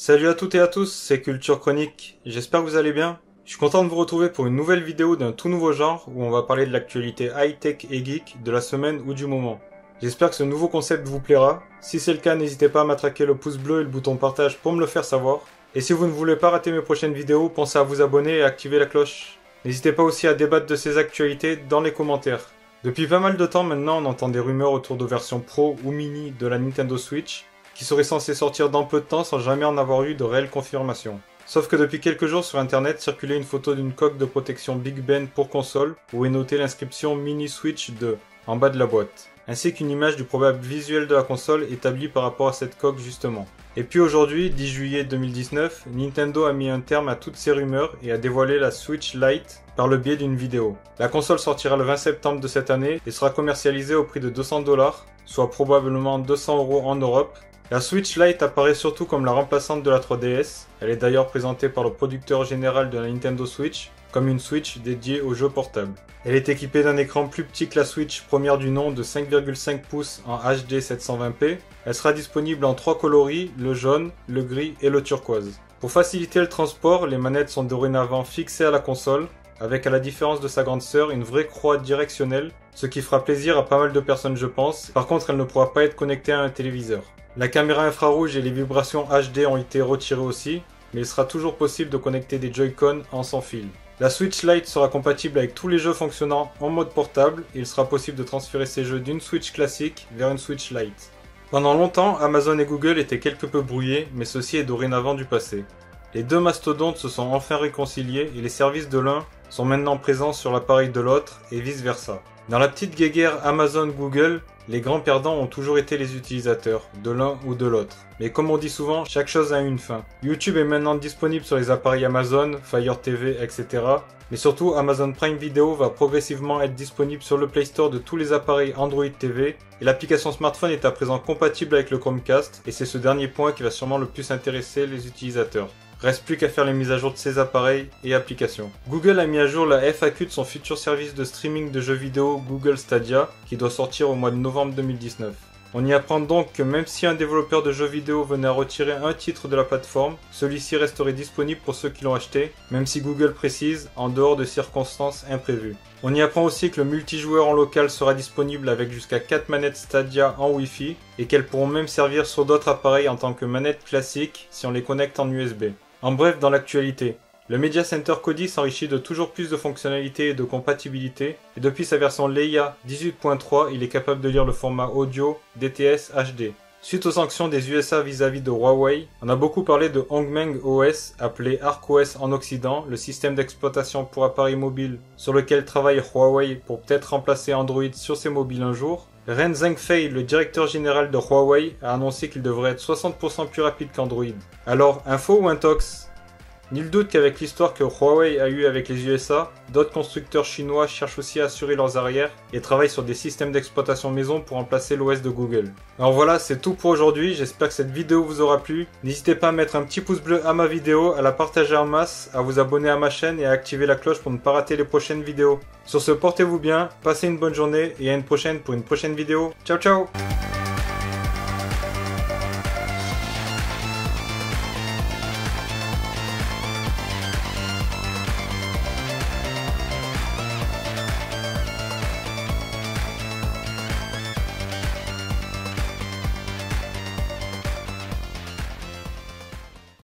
Salut à toutes et à tous, c'est Culture Chronique. J'espère que vous allez bien. Je suis content de vous retrouver pour une nouvelle vidéo d'un tout nouveau genre où on va parler de l'actualité high-tech et geek de la semaine ou du moment. J'espère que ce nouveau concept vous plaira. Si c'est le cas, n'hésitez pas à m'attraquer le pouce bleu et le bouton partage pour me le faire savoir. Et si vous ne voulez pas rater mes prochaines vidéos, pensez à vous abonner et activer la cloche. N'hésitez pas aussi à débattre de ces actualités dans les commentaires. Depuis pas mal de temps maintenant, on entend des rumeurs autour de versions pro ou mini de la Nintendo Switch, qui serait censé sortir dans peu de temps sans jamais en avoir eu de réelle confirmation. Sauf que depuis quelques jours sur internet circulait une photo d'une coque de protection Big Ben pour console où est notée l'inscription Mini Switch 2 en bas de la boîte, ainsi qu'une image du probable visuel de la console établie par rapport à cette coque justement. Et puis aujourd'hui, 10 juillet 2019, Nintendo a mis un terme à toutes ces rumeurs et a dévoilé la Switch Lite par le biais d'une vidéo. La console sortira le 20 septembre de cette année et sera commercialisée au prix de 200 dollars, soit probablement 200 euros en Europe. La Switch Lite apparaît surtout comme la remplaçante de la 3DS. Elle est d'ailleurs présentée par le producteur général de la Nintendo Switch comme une Switch dédiée aux jeux portables. Elle est équipée d'un écran plus petit que la Switch première du nom de 5,5 pouces en HD 720p. Elle sera disponible en trois coloris, le jaune, le gris et le turquoise. Pour faciliter le transport, les manettes sont dorénavant fixées à la console avec à la différence de sa grande sœur une vraie croix directionnelle, ce qui fera plaisir à pas mal de personnes je pense. Par contre, elle ne pourra pas être connectée à un téléviseur. La caméra infrarouge et les vibrations HD ont été retirées aussi, mais il sera toujours possible de connecter des Joy-Con en sans fil. La Switch Lite sera compatible avec tous les jeux fonctionnant en mode portable et il sera possible de transférer ces jeux d'une Switch classique vers une Switch Lite. Pendant longtemps, Amazon et Google étaient quelque peu brouillés, mais ceci est dorénavant du passé. Les deux mastodontes se sont enfin réconciliés et les services de l'un sont maintenant présents sur l'appareil de l'autre et vice-versa. Dans la petite guéguerre Amazon-Google, les grands perdants ont toujours été les utilisateurs, de l'un ou de l'autre. Mais comme on dit souvent, chaque chose a une fin. YouTube est maintenant disponible sur les appareils Amazon, Fire TV, etc. Mais surtout, Amazon Prime Video va progressivement être disponible sur le Play Store de tous les appareils Android TV, et l'application smartphone est à présent compatible avec le Chromecast, et c'est ce dernier point qui va sûrement le plus intéresser les utilisateurs. Reste plus qu'à faire les mises à jour de ses appareils et applications. Google a mis à jour la FAQ de son futur service de streaming de jeux vidéo Google Stadia qui doit sortir au mois de novembre 2019. On y apprend donc que même si un développeur de jeux vidéo venait à retirer un titre de la plateforme, celui-ci resterait disponible pour ceux qui l'ont acheté, même si Google précise en dehors de circonstances imprévues. On y apprend aussi que le multijoueur en local sera disponible avec jusqu'à 4 manettes Stadia en Wi-Fi et qu'elles pourront même servir sur d'autres appareils en tant que manettes classiques si on les connecte en USB. En bref, dans l'actualité, le Media Center Kodi s'enrichit de toujours plus de fonctionnalités et de compatibilité, et depuis sa version Leia 18.3, il est capable de lire le format audio DTS HD. Suite aux sanctions des USA vis-à-vis de Huawei, on a beaucoup parlé de Hongmeng OS, appelé ArcOS en Occident, le système d'exploitation pour appareils mobiles sur lequel travaille Huawei pour peut-être remplacer Android sur ses mobiles un jour. Ren Zhengfei, le directeur général de Huawei, a annoncé qu'il devrait être 60% plus rapide qu'Android. Alors, info ou intox? Nul doute qu'avec l'histoire que Huawei a eue avec les USA, d'autres constructeurs chinois cherchent aussi à assurer leurs arrières et travaillent sur des systèmes d'exploitation maison pour remplacer l'OS de Google. Alors voilà, c'est tout pour aujourd'hui, j'espère que cette vidéo vous aura plu. N'hésitez pas à mettre un petit pouce bleu à ma vidéo, à la partager en masse, à vous abonner à ma chaîne et à activer la cloche pour ne pas rater les prochaines vidéos. Sur ce, portez-vous bien, passez une bonne journée et à une prochaine pour une prochaine vidéo. Ciao ciao